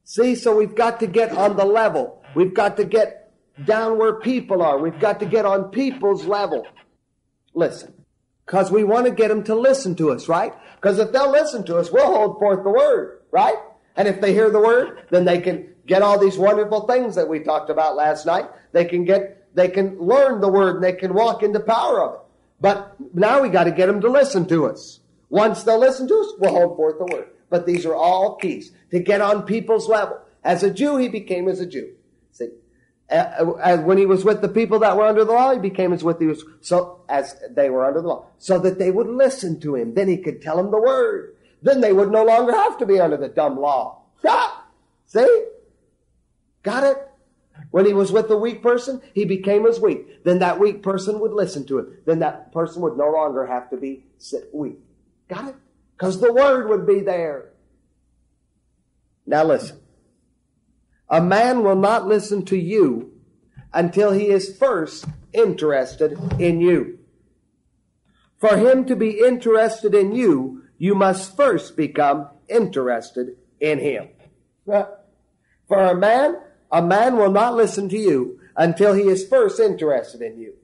See, so we've got to get on the level. We've got to get down where people are. We've got to get on people's level. Listen. Because we want to get them to listen to us, right? Because if they'll listen to us, we'll hold forth the word, right? And if they hear the word, then they can get all these wonderful things that we talked about last night. They can get, they can learn the word and they can walk in the power of it. But now we got to get them to listen to us. Once they'll listen to us, we'll hold forth the word. But these are all keys to get on people's level. As a Jew, he became as a Jew. See, when he was with the people that were under the law, he became as with was so as they were under the law, so that they would listen to him. Then he could tell them the word. Then they would no longer have to be under the dumb law. See, got it? When he was with the weak person, he became as weak. Then that weak person would listen to him. Then that person would no longer have to be weak. Got it? Because the word would be there. Now listen. A man will not listen to you until he is first interested in you. For him to be interested in you, you must first become interested in him. [LAUGHS] For a man, a man will not listen to you until he is first interested in you.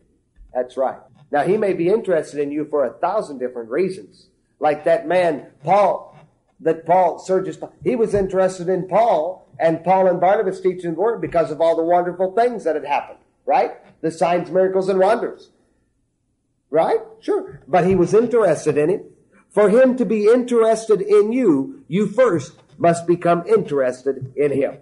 That's right. Now he may be interested in you for a thousand different reasons. Like that man, Paul, that Paul, Sergius, he was interested in Paul and Paul and Barnabas teaching the word because of all the wonderful things that had happened, right? The signs, miracles, and wonders. Right? Sure. But he was interested in it. For him to be interested in you, you first must become interested in him.